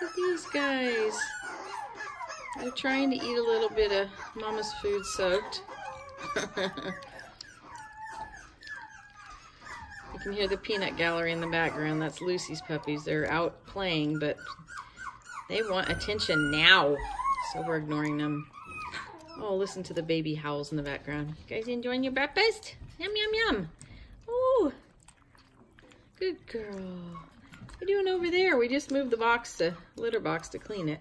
Look at these guys. They're trying to eat a little bit of mama's food soaked. you can hear the peanut gallery in the background. That's Lucy's puppies. They're out playing, but they want attention now. So we're ignoring them. Oh, listen to the baby howls in the background. You guys enjoying your breakfast? Yum, yum, yum. Oh, good girl. Over there? We just moved the box to litter box to clean it.